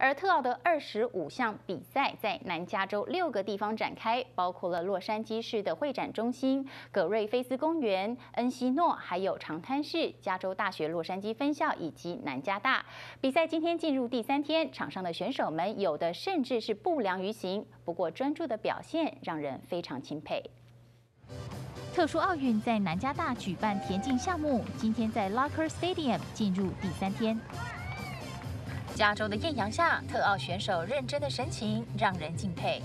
而特奥的二十五项比赛在南加州六个地方展开，包括了洛杉矶市的会展中心、葛瑞菲斯公园、恩西诺，还有长滩市、加州大学洛杉矶分校以及南加大。比赛今天进入第三天，场上的选手们有的甚至是不良于行，不过专注的表现让人非常钦佩。特殊奥运在南加大举办田径项目，今天在 Locker Stadium 进入第三天。加州的艳阳下，特奥选手认真的神情让人敬佩。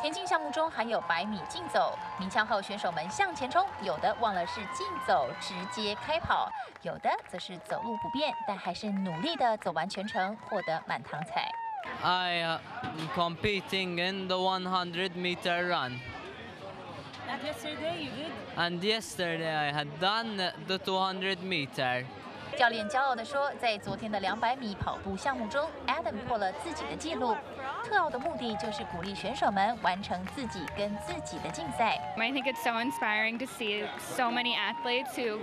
田径项目中还有百米竞走，鸣枪后选手们向前冲，有的忘了是竞走，直接开跑；有的则是走路不便，但还是努力的走完全程，获得满堂彩。I am competing in the 100 meter run. And yesterday you did? And yesterday I had done the 200 meter. 教练骄傲地说，在昨天的两百米跑步项目中，Adam 破了自己的纪录。特奥的目的就是鼓励选手们完成自己跟自己的竞赛。I think it's so inspiring to see so many athletes who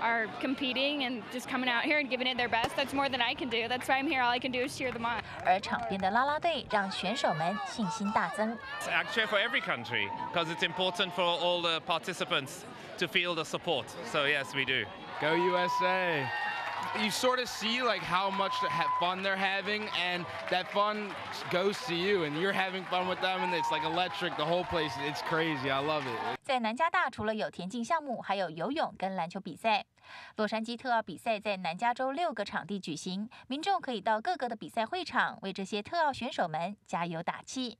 are competing and just coming out here and giving it their best. That's more than I can do. That's why I'm here. All I can do is cheer them on. 而场边的啦啦队让选手们信心大增。Actually, for every country, because it's important for all the participants to feel the support. So yes, we do. Go USA! You sort of see like how much fun they're having, and that fun goes to you, and you're having fun with them, and it's like electric. The whole place, it's crazy. I love it. 在南加大，除了有田径项目，还有游泳跟篮球比赛。洛杉矶特奥比赛在南加州六个场地举行，民众可以到各个的比赛会场为这些特奥选手们加油打气。